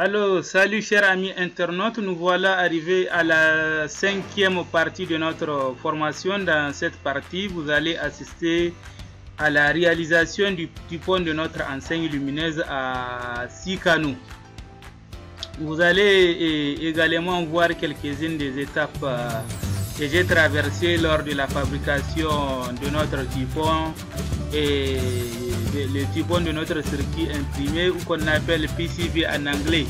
Alors, salut chers amis internautes, nous voilà arrivés à la cinquième partie de notre formation. Dans cette partie, vous allez assister à la réalisation du petit pont de notre enseigne lumineuse à Sikano. Vous allez également voir quelques-unes des étapes euh, que j'ai traversées lors de la fabrication de notre typon et le typon de notre circuit imprimé ou qu'on appelle PCB en anglais.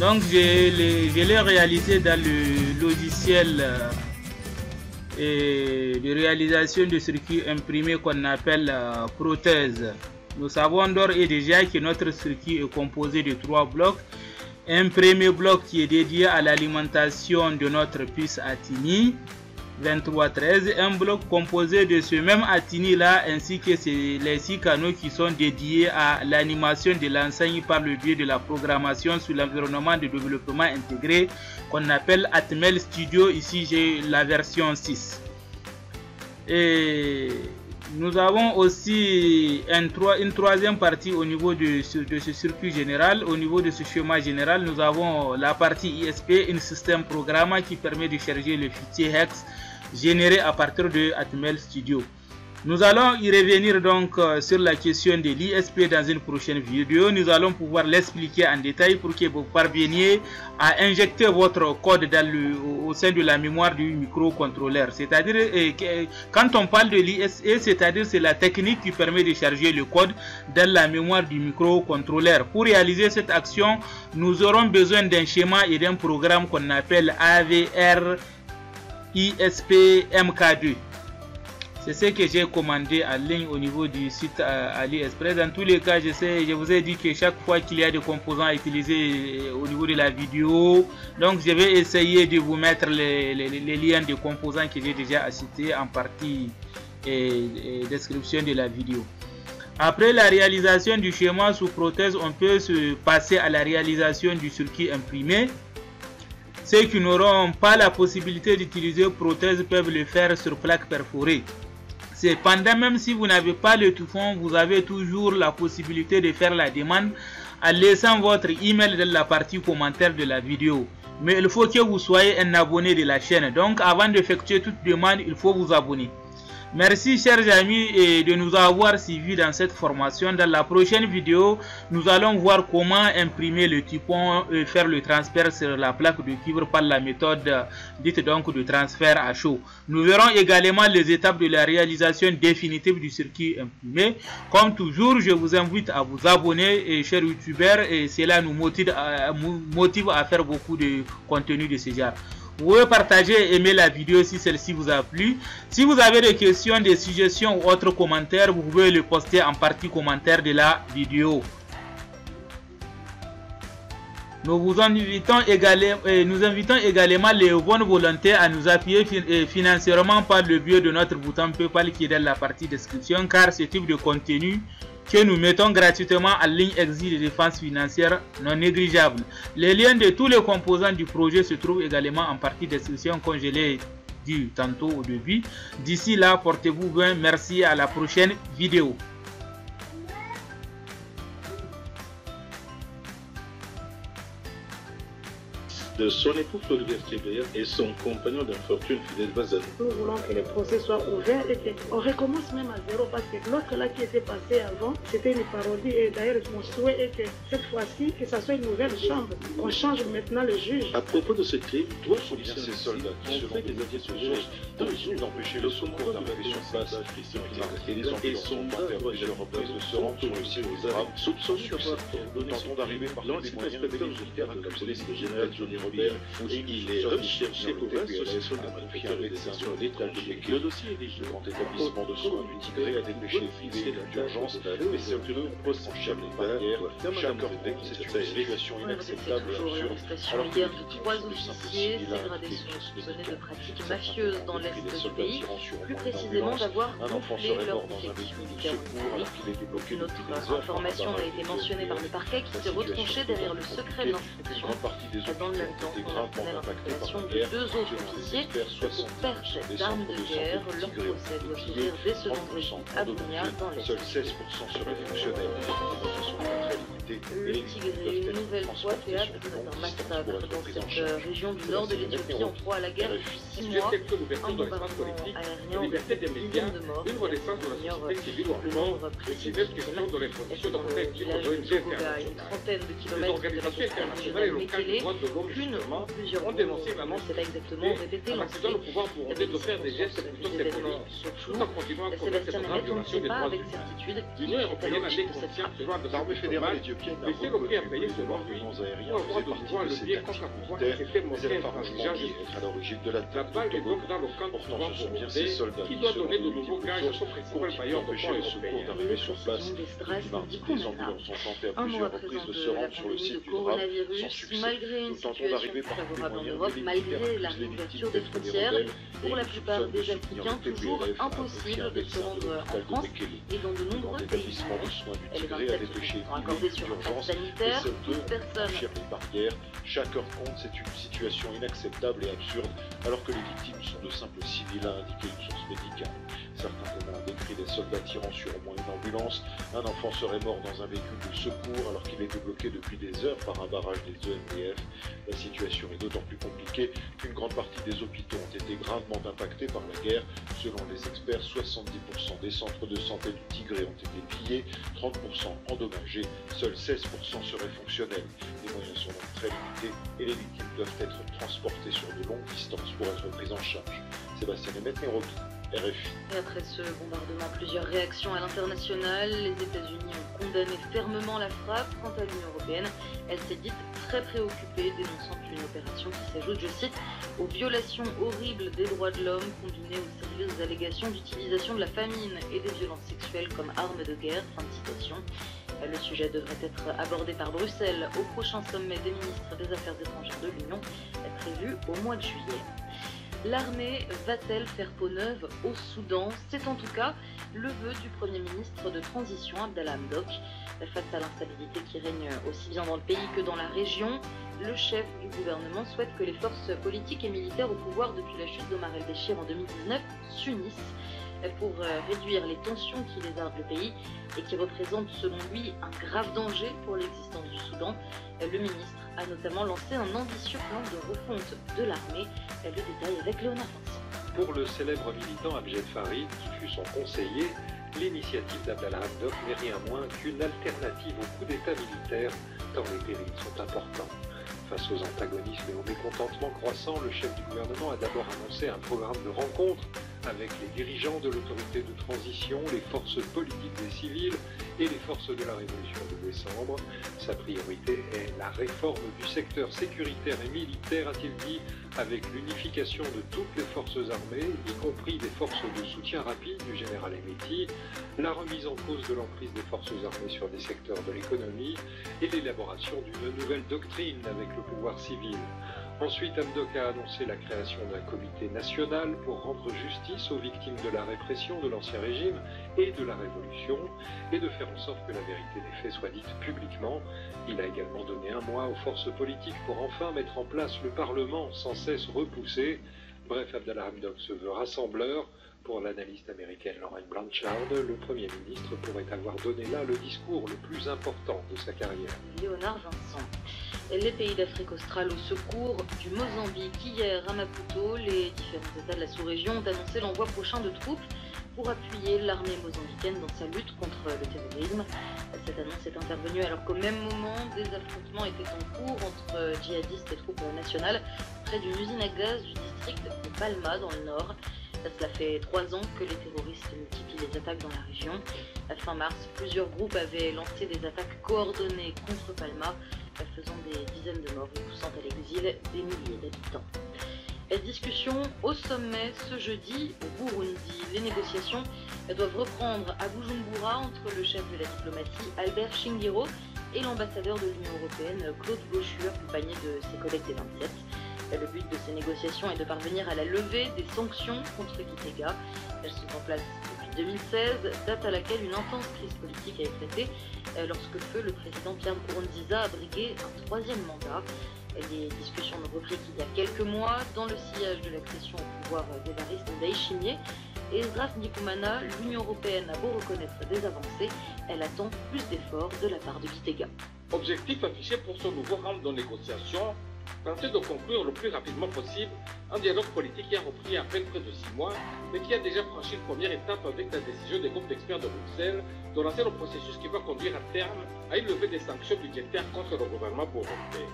Donc je l'ai réalisé dans le logiciel euh, de réalisation de circuit imprimé qu'on appelle euh, prothèse. Nous savons d'ores et déjà que notre circuit est composé de trois blocs. Un premier bloc qui est dédié à l'alimentation de notre puce Atini 2313, un bloc composé de ce même Atini là ainsi que les six canaux qui sont dédiés à l'animation de l'enseigne par le biais de la programmation sur l'environnement de développement intégré qu'on appelle Atmel Studio. Ici j'ai la version 6. Et nous avons aussi une troisième partie au niveau de, de, ce circuit général. Au niveau de ce schéma général, nous avons la partie ISP, un système programme qui permet de charger le fichier HEX généré à partir de Atmel Studio. Nous allons y revenir donc euh, sur la question de l'ISP dans une prochaine vidéo. Nous allons pouvoir l'expliquer en détail pour que vous parveniez à injecter votre code dans le, au sein de la mémoire du microcontrôleur. C'est-à-dire, euh, quand on parle de l'ISP, c'est-à-dire c'est la technique qui permet de charger le code dans la mémoire du microcontrôleur. Pour réaliser cette action, nous aurons besoin d'un schéma et d'un programme qu'on appelle AVR ISP MK2. C'est ce que j'ai commandé en ligne au niveau du site euh, AliExpress. Dans tous les cas, je, sais, je vous ai dit que chaque fois qu'il y a des composants à utiliser euh, au niveau de la vidéo, donc je vais essayer de vous mettre les, liens des composants que j'ai déjà cités en partie et, description de la vidéo. Après la réalisation du schéma sous prothèse, on peut se passer à la réalisation du circuit imprimé. Ceux qui n'auront pas la possibilité d'utiliser prothèse peuvent le faire sur plaque perforée. Cependant, même si vous n'avez pas le tout fond, vous avez toujours la possibilité de faire la demande en laissant votre email dans la partie commentaire de la vidéo. Mais il faut que vous soyez un abonné de la chaîne. Donc avant d'effectuer toute demande, il faut vous abonner. Merci chers amis de nous avoir suivis dans cette formation. Dans la prochaine vidéo, nous allons voir comment imprimer le typon et faire le transfert sur la plaque de cuivre par la méthode dite donc de transfert à chaud. Nous verrons également les étapes de la réalisation définitive du circuit imprimé. Comme toujours, je vous invite à vous abonner, chers youtubeurs, et cela nous motive à, motive à faire beaucoup de contenu de ce genre. Partager et aimer la vidéo si celle-ci vous a plu. Si vous avez des questions, des suggestions ou autres commentaires, vous pouvez le poster en partie commentaire de la vidéo. Nous vous invitons également, euh, nous invitons également les bonnes volontés à nous appuyer euh, financièrement par le biais de notre bouton PayPal qui est dans la partie description car ce type de contenu que nous mettons gratuitement en ligne exige de défense financière non négligeable. Les liens de tous les composants du projet se trouvent également en partie description l'ai dit tantôt au début. D'ici là, portez-vous bien. Merci à la prochaine vidéo. De son époux Olivier Stébert et son compagnon d'infortune Fidel Bazan. Nous voulons que le procès soit ouvert et qu'on recommence même à zéro parce que l'autre là qui était passé avant, c'était une parodie et d'ailleurs mon souhait est que cette fois-ci, que ça soit une nouvelle chambre. On change maintenant le juge. À propos de ce crime, trois policiers ces soldats qui seront des juge deux jours d'empêcher le secours d'arriver sur place et les et son plusieurs reprises seront aussi aux armes soupçonnés d'avoir donné son d'arriver par l'ancien inspecteur judiciaire de la police de général Johnny Robert il est recherché pour association de malfaiteurs et des actions étrangers. Le dossier est déjà en établissement de soins du Tigré a dépêché fixé d'urgence, mais c'est une procès chaque barrière, chaque ordre, cette situation inacceptable alors hier de trois officiers dégradés soupçonnés de pratiques mafieuses dans l'est du pays, plus précisément d'avoir gonflé leur objectif militaire Une autre information a été mentionnée par le parquet qui s'est retranché derrière le secret de l'instruction. Dans le même temps, on apprenait l'arrestation de deux autres officiers pour perte d'armes de guerre. Leur procès doit s'ouvrir dès ce vendredi à Bounia dans l'est. Seuls 16% seraient fonctionnels. Le Tigré, une nouvelle fois théâtre d'un massacre dans cette région du nord de l'Éthiopie en proie à la guerre depuis six mois. Un bombardement aérien a des de précis de victimes. C'est dans le village de Togoga, une trentaine de kilomètres de la capitale régionale Mekele. Une ou plusieurs groupes, comment c'est pas exactement répété, lancé de faire des gestes plutôt événements sont flous. Sébastien Mehmet, on ne sait pas avec certitude qui est à l'origine de cette. L'armée fédérale éthiopienne a reconnu de bombardements aériens faisait partie de ses tactiques militaires, mais elle a farouchement dit être à l'origine de l'attaque de Togo. Pourtant, ce sont bien ces soldats qui, selon le multiples continuent d'empêcher les secours d'arriver sur place. Depuis mardi, des ambulances ont tenté à plusieurs reprises de se rendre sur le site du drame sans succès. Nous tentons d'arriver par tous les moyens malgré la réouverture des frontières, pour la plupart des Africains, toujours impossible de se rendre en France et dans de nombreux pays. Elle est 27 sont accordés sur un pass sanitaire, toute personne. Chaque heure compte, c'est une situation inacceptable et absurde, alors que les victimes sont de simples civils, a indiqué une source médicale. Certains témoins ont décrit des soldats tirant sur au moins une ambulance. Un enfant serait mort dans un véhicule de secours alors qu'il était bloqué depuis des heures par un barrage des ENDF. La situation est d'autant plus compliquée qu'une grande partie des hôpitaux ont été gravement impactés par la guerre. Selon les experts, 70% des centres de santé du Tigré ont été pillés, 30% endommagés, seuls 16% seraient fonctionnels. Les moyens sont donc très limités et les victimes doivent être transportées sur de longues distances pour être prises en charge. Sébastien Nemeth, Nairobi. Et après ce bombardement, plusieurs réactions à l'international. Les États-Unis ont condamné fermement la frappe. Quant à l'Union européenne, elle s'est dite très préoccupée, dénonçant une opération qui s'ajoute, je cite, aux violations horribles des droits de l'homme combinées aux sérieuses allégations d'utilisation de la famine et des violences sexuelles comme armes de guerre. Fin de citation. Le sujet devrait être abordé par Bruxelles au prochain sommet des ministres des Affaires étrangères de l'Union, prévu au mois de juillet. L'armée va-t-elle faire peau neuve au Soudan? C'est en tout cas le vœu du Premier ministre de transition Abdallah Hamdok. Face à l'instabilité qui règne aussi bien dans le pays que dans la région, le chef du gouvernement souhaite que les forces politiques et militaires au pouvoir depuis la chute d'Omar el-Béchir en 2019 s'unissent pour réduire les tensions qui lézardent le pays et qui représentent selon lui un grave danger pour l'existence du Soudan. Le ministre a notamment lancé un ambitieux plan de refonte de l'armée. Le détail avec Léonard. Pour le célèbre militant Abjed Farid, qui fut son conseiller, l'initiative d'Abdallah Hamdok n'est rien moins qu'une alternative au coup d'État militaire, tant les périls sont importants. Face aux antagonismes et au mécontentement croissant, le chef du gouvernement a d'abord annoncé un programme de rencontres avec les dirigeants de l'autorité de transition, les forces politiques des civils et les forces de la révolution de décembre. Sa priorité est la réforme du secteur sécuritaire et militaire, a-t-il dit, avec l'unification de toutes les forces armées, y compris des forces de soutien rapide du général Emeti, la remise en cause de l'emprise des forces armées sur des secteurs de l'économie et l'élaboration d'une nouvelle doctrine avec le pouvoir civil. Ensuite, Amdok a annoncé la création d'un comité national pour rendre justice aux victimes de la répression de l'Ancien Régime et de la Révolution, et de faire en sorte que la vérité des faits soit dite publiquement. Il a également donné un mois aux forces politiques pour enfin mettre en place le Parlement sans cesse repoussé. Bref, Abdallah Hamdok se veut rassembleur. Pour l'analyste américaine Lorraine Blanchard, le Premier ministre pourrait avoir donné là le discours le plus important de sa carrière. Léonard. Les pays d'Afrique australe au secours du Mozambique. Hier à Maputo, les différents États de la sous-région ont annoncé l'envoi prochain de troupes pour appuyer l'armée mozambicaine dans sa lutte contre le terrorisme. Cette annonce est intervenue alors qu'au même moment, des affrontements étaient en cours entre djihadistes et troupes nationales près d'une usine à gaz du district de Palma dans le nord. Cela fait trois ans que les terroristes multiplient les attaques dans la région. À fin mars, plusieurs groupes avaient lancé des attaques coordonnées contre Palma, faisant des dizaines de morts et poussant à l'exil des milliers d'habitants. Discussion au sommet ce jeudi au Burundi. Les négociations doivent reprendre à Bujumbura entre le chef de la diplomatie Albert Shingiro et l'ambassadeur de l'Union européenne Claude Gauchu, accompagné de ses collègues des 27. Le but de ces négociations est de parvenir à la levée des sanctions contre Gitega. Elles sont en place depuis 2016, date à laquelle une intense crise politique a éclaté lorsque feu le président Pierre Nkurunziza a brigué un troisième mandat. Les discussions n'ont repris qu'il y a quelques mois dans le sillage de l'accession au pouvoir d'Evariste Ndayishimiye. Et Zraf Ndikumana, l'Union européenne a beau reconnaître des avancées, elle attend plus d'efforts de la part de Gitega. Objectif affiché pour ce nouveau round de négociations, tenter de conclure le plus rapidement possible un dialogue politique qui a repris à peine près de six mois, mais qui a déjà franchi une première étape avec la décision des groupes d'experts de Bruxelles de lancer le processus qui va conduire à terme à une levée des sanctions budgétaires contre le gouvernement burundais.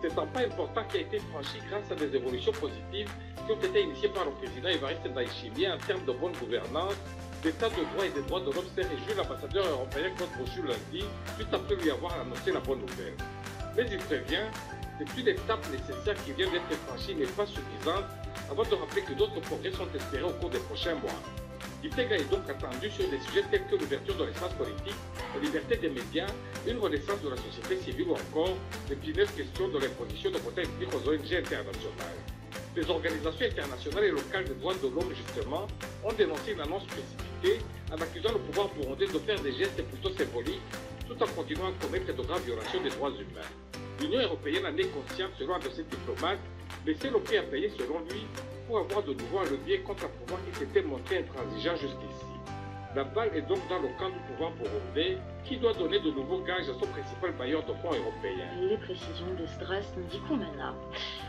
C'est un pas important qui a été franchi grâce à des évolutions positives qui ont été initiées par le président Évariste Ndayishimiye en termes de bonne gouvernance, d'état de droit et des droits de l'homme s'est réjoui l'ambassadeur européen Claude Brochu lundi, juste après lui avoir annoncé la bonne nouvelle. Mais il prévient depuis l'étape nécessaire qui vient d'être franchie n'est pas suffisante avant de rappeler que d'autres progrès sont espérés au cours des prochains mois. Gitega est donc attendu sur des sujets tels que l'ouverture de l'espace politique, la liberté des médias, une renaissance de la société civile ou encore l'épineuse question de l'imposition de ethniques aux ONG internationales. Les organisations internationales et locales des droits de l'homme, justement, ont dénoncé une annonce précipitée en accusant le pouvoir burundais de faire des gestes plutôt symboliques tout en continuant à commettre de graves violations des droits humains. L'Union européenne en est consciente, selon un de ses diplomates, mais c'est le prix à payer, selon lui, pour avoir de nouveau un levier contre un pouvoir qui s'était montré intransigeant jusqu'ici. La balle est donc dans le camp du pouvoir burundais, qui doit donner de nouveaux gages à son principal bailleur de fonds européen. Les précisions de Stras Ndikumana.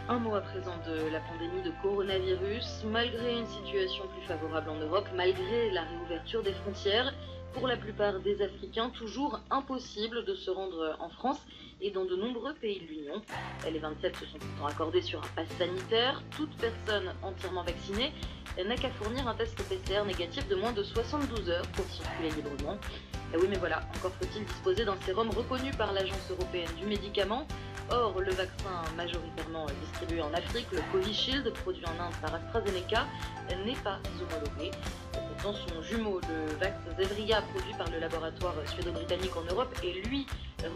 Un mot à présent de la pandémie de coronavirus. Malgré une situation plus favorable en Europe, malgré la réouverture des frontières, pour la plupart des Africains, toujours impossible de se rendre en France et dans de nombreux pays de l'Union. Les 27 se sont pourtant accordés sur un pass sanitaire. Toute personne entièrement vaccinée n'a qu'à fournir un test PCR négatif de moins de 72 heures pour circuler librement. Et oui, mais voilà, encore faut-il disposer d'un sérum reconnu par l'Agence européenne du médicament. Or, le vaccin majoritairement distribué en Afrique, le Covishield, produit en Inde par AstraZeneca, n'est pas homologué. Pourtant, son jumeau, le vaccin Zevria, produit par le laboratoire suédo-britannique en Europe, est lui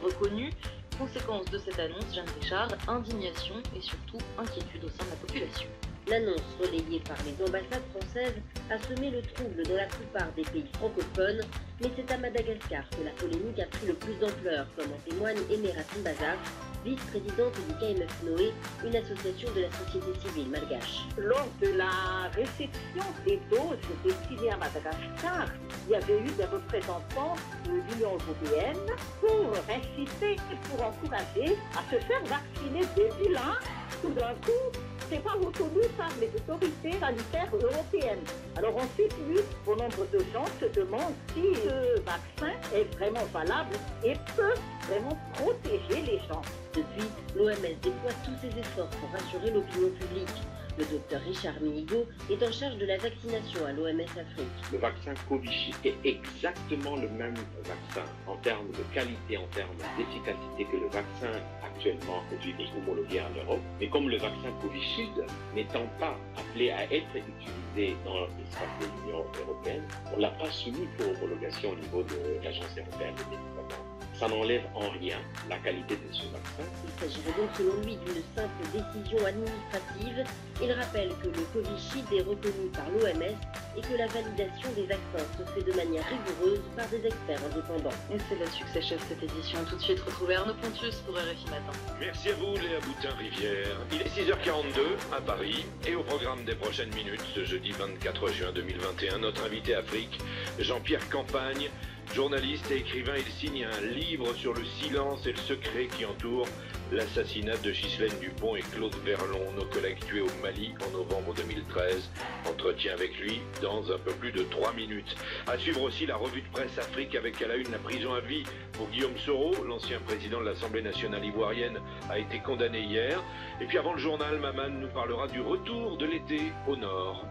reconnu. Conséquence de cette annonce, Jeanne Richard, indignation et surtout inquiétude au sein de la population. L'annonce relayée par les ambassades françaises a semé le trouble dans la plupart des pays francophones, mais c'est à Madagascar que la polémique a pris le plus d'ampleur, comme en témoigne Emeratine Bazar, vice-présidente du KMF Noé, une association de la société civile malgache. Lors de la réception des doses destinées à Madagascar, il y avait eu des représentants de l'Union européenne pour inciter et pour encourager à se faire vacciner des vilains. Tout d'un coup, c'est pas reconnu par les autorités sanitaires européennes. Alors ensuite, oui, bon nombre de gens se demandent si ce vaccin est vraiment valable et peut vraiment protéger les gens. Depuis, l'OMS déploie tous ses efforts pour rassurer l'opinion publique. Le docteur Richard Minigo est en charge de la vaccination à l'OMS Afrique. Le vaccin Covishield est exactement le même vaccin en termes de qualité, en termes d'efficacité que le vaccin actuellement produit et homologué en Europe. Mais comme le vaccin Covishield n'étant pas appelé à être utilisé dans l'espace de l'Union européenne, on ne l'a pas soumis pour homologation au niveau de l'Agence européenne des médicaments ça n'enlève en rien la qualité de ce vaccin. Il s'agirait donc selon lui d'une simple décision administrative. Il rappelle que le Covishield est reconnu par l'OMS et que la validation des vaccins se fait de manière rigoureuse par des experts indépendants. Et c'est là-dessus que s'achève cette édition. Tout de suite, retrouvez Arnaud Pontius pour RFI Matin. Merci à vous, Léa Boutin-Rivière. Il est 6h42 à Paris et au programme des prochaines minutes, ce jeudi 24 juin 2021, notre invité Afrique, Jean-Pierre Campagne, Journaliste et écrivain, il signe un livre sur le silence et le secret qui entoure l'assassinat de Ghislaine Dupont et Claude Verlon, nos collègues tués au Mali en novembre 2013. Entretien avec lui dans un peu plus de 3 minutes. À suivre aussi la revue de presse Afrique avec à la une la prison à vie pour Guillaume Soro, l'ancien président de l'Assemblée nationale ivoirienne, a été condamné hier. Et puis avant le journal, Maman nous parlera du retour de l'été au nord.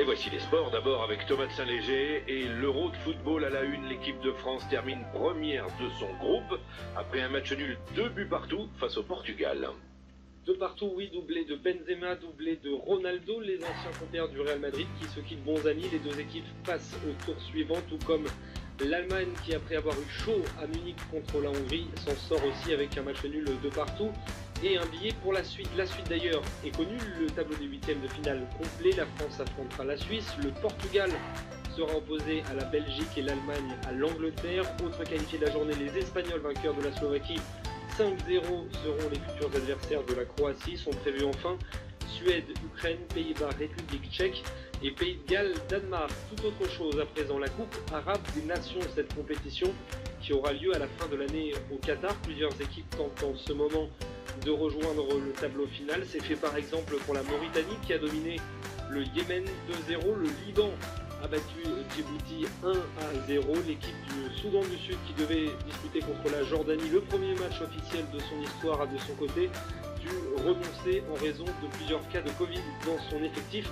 Et voici les sports, d'abord avec Thomas de Saint-Léger et l'Euro de football à la une. L'équipe de France termine première de son groupe après un match nul, deux buts partout face au Portugal. De partout, oui, doublé de Benzema, doublé de Ronaldo, les anciens compères du Real Madrid qui se quittent bons amis. Les deux équipes passent au tour suivant, tout comme l'Allemagne qui, après avoir eu chaud à Munich contre la Hongrie, s'en sort aussi avec un match nul de partout et un billet pour la suite. La suite d'ailleurs est connue, le tableau des huitièmes de finale complet. La France affrontera la Suisse, le Portugal sera opposé à la Belgique et l'Allemagne à l'Angleterre. Autre qualifié de la journée, les Espagnols vainqueurs de la Slovaquie 5-0 seront les futurs adversaires de la Croatie. Sont prévus enfin Suède, Ukraine, Pays-Bas, République tchèque. Et Pays de Galles, Danemark. Tout autre chose à présent, la Coupe arabe des nations, cette compétition qui aura lieu à la fin de l'année au Qatar. Plusieurs équipes tentent en ce moment de rejoindre le tableau final. C'est fait par exemple pour la Mauritanie qui a dominé le Yémen 2-0, le Liban a battu Djibouti 1 à 0. L'équipe du Soudan du Sud qui devait disputer contre la Jordanie le premier match officiel de son histoire a de son côté dû renoncer en raison de plusieurs cas de Covid dans son effectif.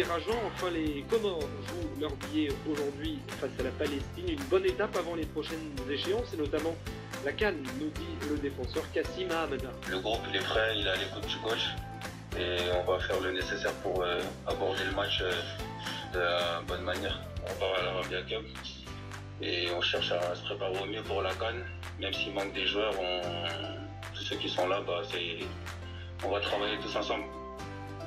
Enfin les Comores jouent leur billet aujourd'hui face à la Palestine, une bonne étape avant les prochaines échéances et notamment la Cannes, nous dit le défenseur Kassim Ahmada. Le groupe il est prêt, il est à l'écoute du coach et on va faire le nécessaire pour euh, aborder le match euh, de la bonne manière. On part à l'Arabia Cup et on cherche à se préparer au mieux pour la Cannes, même s'il manque des joueurs, on... tous ceux qui sont là, bah, on va travailler tous ensemble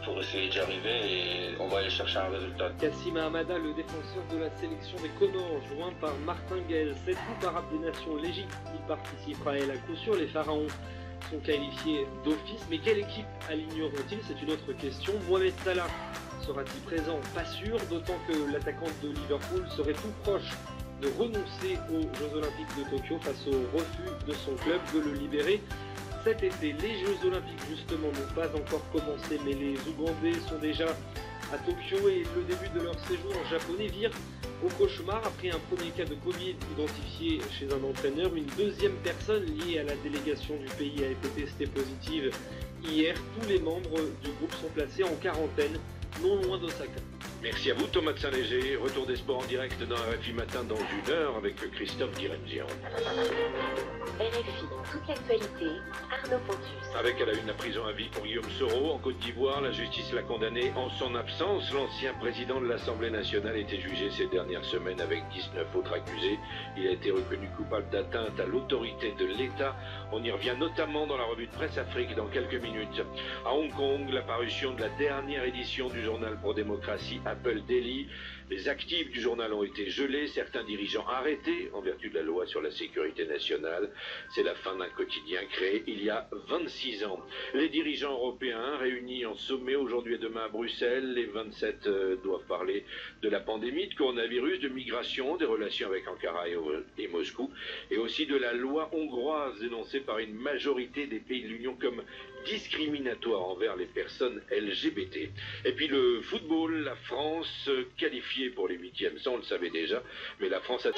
pour essayer d'y arriver et on va aller chercher un résultat. Kassim Ahmada, le défenseur de la sélection des Comores, joint par Martin Guel, cette coupe arabe des nations, l'Égypte y participera à coup sûr les Pharaons sont qualifiés d'office. Mais quelle équipe aligneront-ils? C'est une autre question. Mohamed Salah sera-t-il présent? Pas sûr, d'autant que l'attaquant de Liverpool serait tout proche de renoncer aux Jeux Olympiques de Tokyo face au refus de son club de le libérer cet été. Les Jeux Olympiques justement n'ont pas encore commencé, mais les Ougandais sont déjà à Tokyo et le début de leur séjour japonais vire au cauchemar après un premier cas de Covid identifié chez un entraîneur. Une deuxième personne liée à la délégation du pays a été testée positive hier. Tous les membres du groupe sont placés en quarantaine non loin d'Osaka. Merci à vous Thomas de Saint-Léger. Retour des sports en direct dans RFI Matin dans une heure avec Christophe Guiremzian. RFI, toute l'actualité, Arnaud Pontus. Avec à la une la prison à vie pour Guillaume Soro en Côte d'Ivoire, la justice l'a condamné en son absence. L'ancien président de l'Assemblée nationale était jugé ces dernières semaines avec 19 autres accusés. Il a été reconnu coupable d'atteinte à l'autorité de l'État. On y revient notamment dans la revue de presse Afrique dans quelques minutes. À Hong Kong, la parution de la dernière édition du journal Pro Démocratie Apple Daily. Les actifs du journal ont été gelés, certains dirigeants arrêtés en vertu de la loi sur la sécurité nationale. C'est la fin d'un quotidien créé il y a 26 ans. Les dirigeants européens réunis en sommet aujourd'hui et demain à Bruxelles, les 27 euh, doivent parler de la pandémie, de coronavirus, de migration, des relations avec Ankara et, et Moscou, et aussi de la loi hongroise dénoncée par une majorité des pays de l'Union comme discriminatoire envers les personnes LGBT. Et puis le football, la France qualifiée pour les huitièmes, ça on le savait déjà, mais la France a...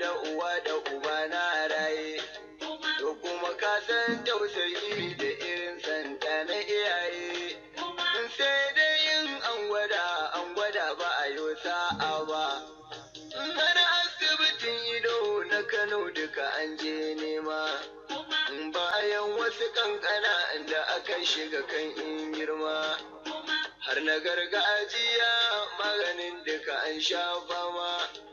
da uwa da uba na raye. To kuma ka san tausayi da irin santa na iyaye. Sai dai yin an gwada an gwada ba a yi sa'a ba. Mana asibitin ido na kano duka an je nema. Bayan wasu kankana da aka shiga kan in girma. Har na gargajiya maganin duka an sha fama.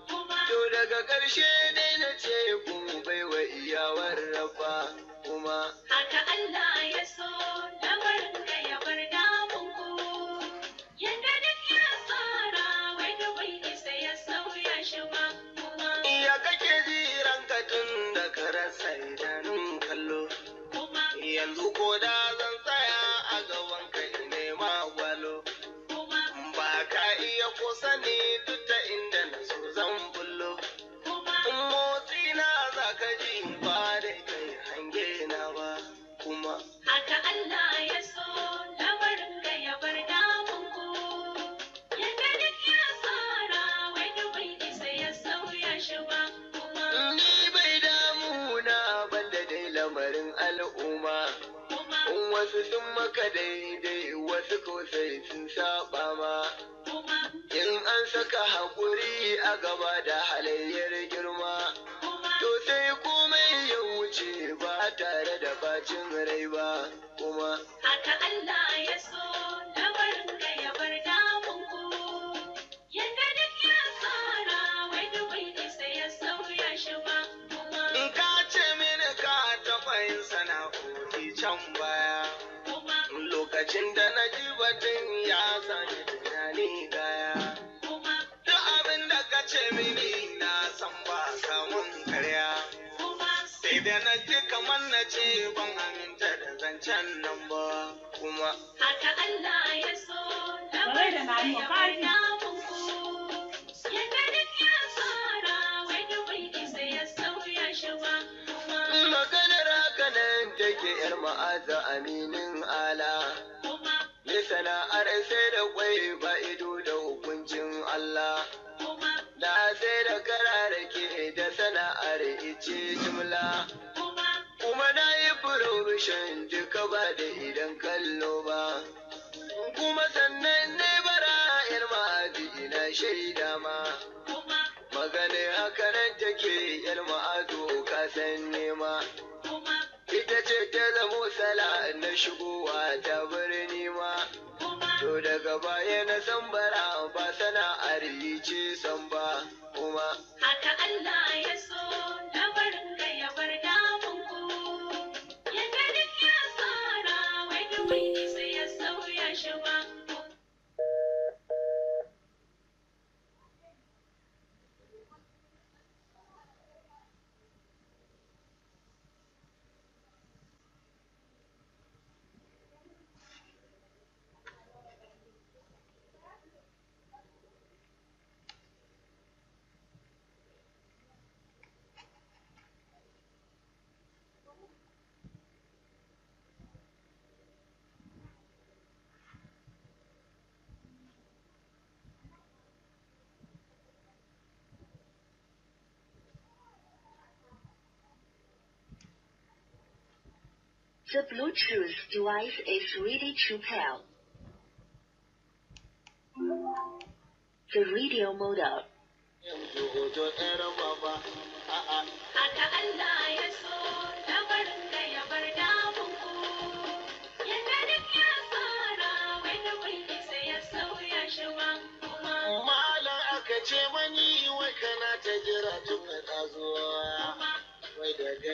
Daga ƙarshe dai na ce kun baiwa iyawar rafa kuma. Haka Allah ya so lamarin ya bar damun ku yadda duk ya tsara wani bai isa ya sauya shi ba kuma. Iya kake jiran ka tun da ka rasa idanun kallo. Yanzu ko da da na ji kamar na ce ban aminta da zancen nan ba kuma haka Allah ya so lamarin ka ya bar damun ku yadda duk ya tsara wani bai isa ya sauya shi ba kuma maganar haka nan take yar ma'aza aminin ala. kuma ne sana'ar sai da kwai ba ido furobishin duka ba da idan kallo ba. Kuma sannan ne bara yar ma'azi ina shaida ma. Magana haka nan take yar ma'azo ka san nema ita ce ta zamo sala na shigowa ta birni ma. To daga baya na san bara ba sana'ar ce san ba. Kuma? Haka Allah ya so The Bluetooth device is ready to pair. The radio model.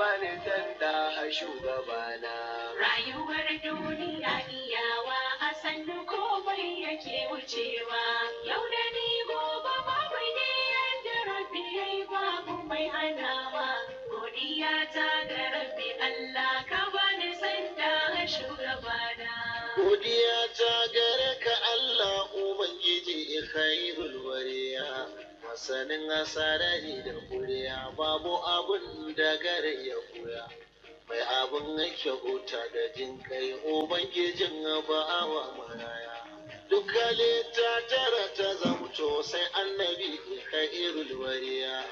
bani sanda a shugabana. Rayuwar duniya iyawa a sannu komai yake wucewa. Yau masanin asarari da kuriya babu abun da gare ya koya. Mai abun kyauta da jin kai ubangijin ba'awa maraya. Duk halitta tara ta zamto sai annabi khairul wariya.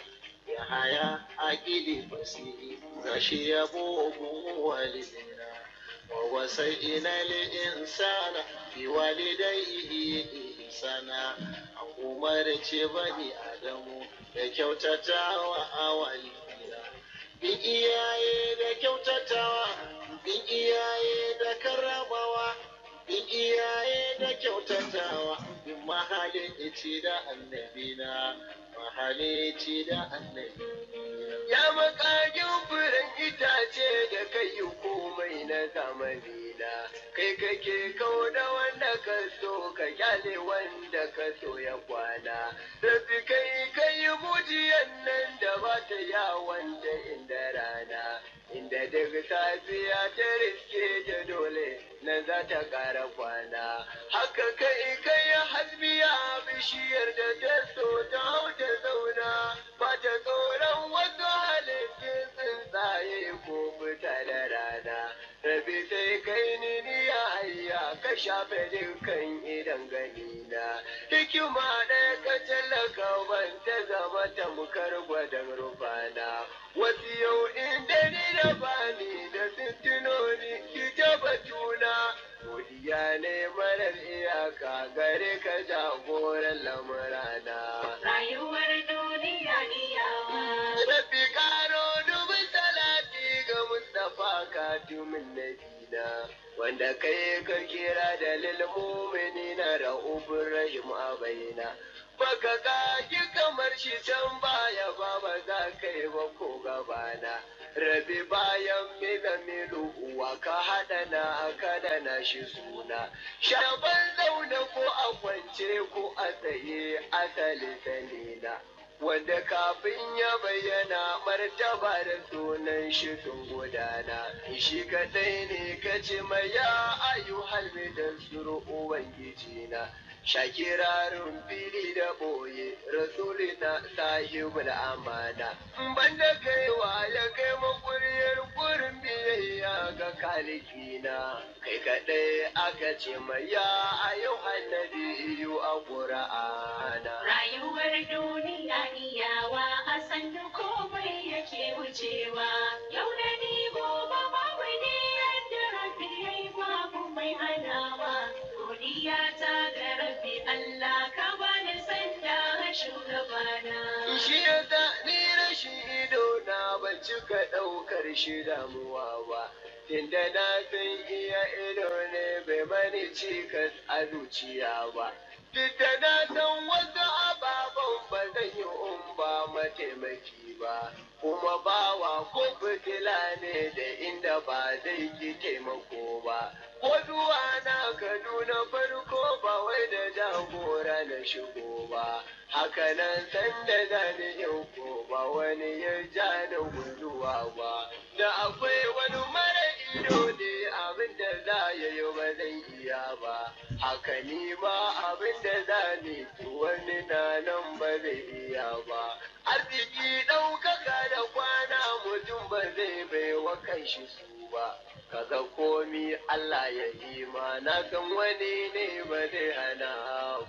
Ya haya akili basiri gashi yabo mu walidina wa wasaina lil insana bi walidayhi ihsana. an umarce bani adamu da kyautatawa a walidina bin iyaye da kyautatawa bin iyaye da karramawa bin iyaye da kyautatawa bin mahalici da annabina. Mahalici da annabina. Ƙyale wanda ka so ya kwana. Tafi kai kai mujiyan nan da ba ta yawon da inda rana. Inda daga safiya ta riske ta dole na za ta ƙara kwana. Haka kai kai hasbiya bishiyar da ta so ta hau ban ta zama tamkar gwadon rufana. Wasu yau inda ni da bani da tuntunoni ki ta batuna. Godiya ne marar iyaka gare ka jagoran lamurana. Rayuwar duniya iyawa Rabbi karo dubin salati ga Mustapha katumin nabina wanda kai ka kira da lilmumini na ra'ubin rahim a baina. Baka kaki kamar shi can baya ba ba za ka yi ba ko gabana. Rabi bayan mida milu uwa ka haɗa na aka da na shi suna. Shaban zaune ko a kwance ko a tsaye asali sanina. wanda kafin ya bayyana martaba da sunan shi tun gudana shi kadai ne kace mai ya ayu halmi da suru ubangiji na shakirarun fili da ɓoye rasulina sahibul amana. Banda kaiwa ya kai makuriyar gurin biyayya ga kalikina kai kadai aka ce mai ya ayu annabi a qur'ana. Rayuwar duniya iyawa shi yasa ni rashin ido na ban cika ɗaukar shi damuwa ba. Tunda na san iya ido ne bai mani cikas a zuciya ba. Tunda na san wasu ababen ba zan yi umba mataimaki ba. Kuma bawa ko fitila ne da ba zai ki taimako ba. Ko zuwa na kaduna farko ba wai da jagora na shigo ba. Hakanan sanda zani yau ko ba wani ya ja da guduwa ba. Da akwai wani mara ido ne abin da za ya yi ba zan iya ba. Haka ni ma abin da za ni wani na nan ba zai iya ba. Arziki ɗaukaka bai wa kanshi su ba kaga komi Allah ya yi ma. Na san wani ne ba zai hana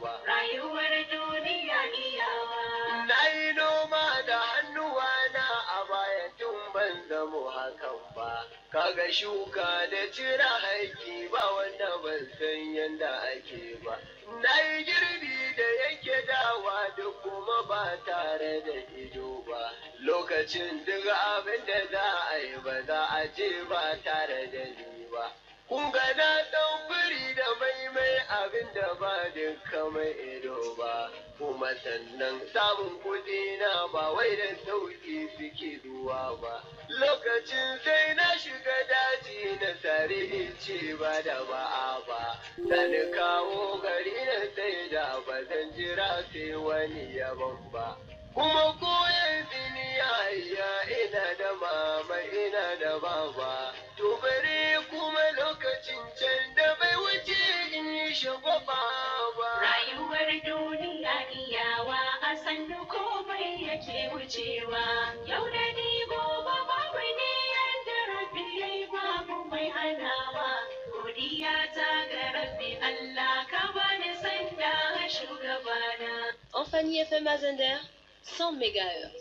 ba. Rayuwar duniya iyawa. Na yi noma da hannuwana a baya tun ban zamo hakan ba. Kaga shuka da cire haiki ba wanda ban san yanda ake ba. Na yi girbi da yake dawa duk kuma ba tare da ido lokacin duk abin da za a yi ba za a ce ba tare da ni ba. Kun ga na ɗan biri da maimai abin da ba duka mai ido ba. Kuma sannan samun kuɗi na ba wai da sauƙi suke zuwa ba. Lokacin sai na shiga daji na sare ce ba da ba'a ba. Sani kawo gari na sai da ba zan jira sai wani yaban ba. Kuma koyan baba to bare kuma lokacin can da bai wuce in yi shagwaba ba. Rayuwar duniya iyawa a sannu komai yake wucewa. Yau da ni gobe babu ni yadda rabbi yayi babu mai hanawa. Godiya ta ga rabbi Allah ka bani sanda shugabana. Enfanie FM Azender, 100 MHz.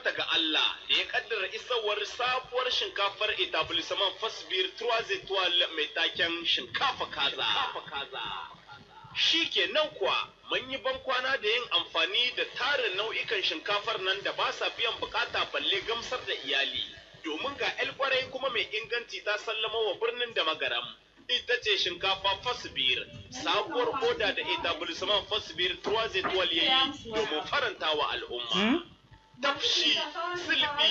Tabbata ga Allah da ya kaddara isawar sabuwar shinkafar etablissement Fasbir 3 étoiles mai taken shinkafa kaza. Shi ke nan kuwa mun yi bankwana da yin amfani da tarin nau'ikan shinkafar nan da ba sa biyan buƙata balle gamsar da iyali. Domin ga 'yar ƙwarai kuma mai inganci ta sallama wa birnin da magaram. ita ce shinkafa fasbir sabuwar oda da etablissement fasbir 3 étoiles yayi domin faranta wa al'umma. Tafshi silbi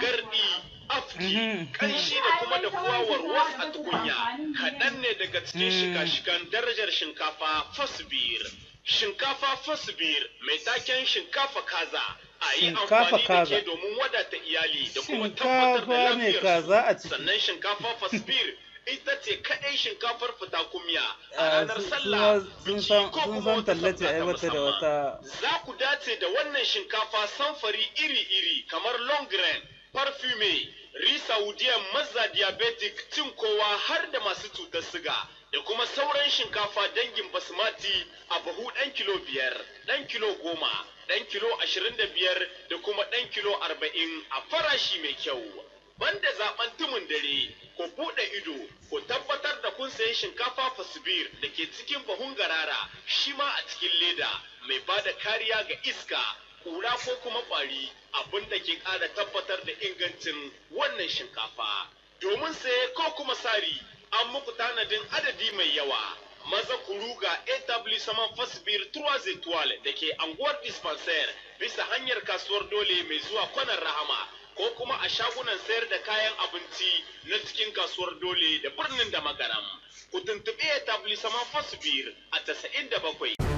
gardi afki kanshi da kuma da fuwawar wasu a tukunya. Kaɗan ne daga cikin shika-shikan darajar shinkafa fasbir. Shinkafa fasbir mai taken shinkafa kaza. A yi amfani da ke domin wadata iyali da kuma tabbatar da lafiyarsu. sannan shinkafa fasbir ita ce kaɗai shinkafar fita kumya a Ah, ranar sallah san tallace ai bata da wata za ku dace da wannan shinkafa samfari iri-iri kamar long grain, parfume, risa wudiyan maza diabetic cin kowa har da masu cutar siga da kuma sauran shinkafa dangin basmati a buhu ɗan kilo biyar, ɗan kilo goma, ɗan kilo ashirin da biyar da kuma ɗan kilo arba'in a farashi mai kyau. Banda zaɓen tumun dare, ku buɗe ido, ku tabbatar da kun sayi shinkafa fasibir da ke cikin bahun garara, shi ma a cikin leda, mai ba da kariya ga iska, ƙura ko kuma ƙwari, abin da ke ƙara tabbatar da ingancin wannan shinkafa. Domin saye ko kuma sari, an muku tanadin adadi mai yawa. Maza ku ruga etablissement Fasbir 3 étoiles da ke anguwar dispensaire bisa hanyar kasuwar dole mai zuwa kwanar rahama. Ko kuma a shagunan sayar da kayan abinci na cikin kasuwar dole da birnin da magaram. Ku tuntuɓi etablissement Fasbir a 97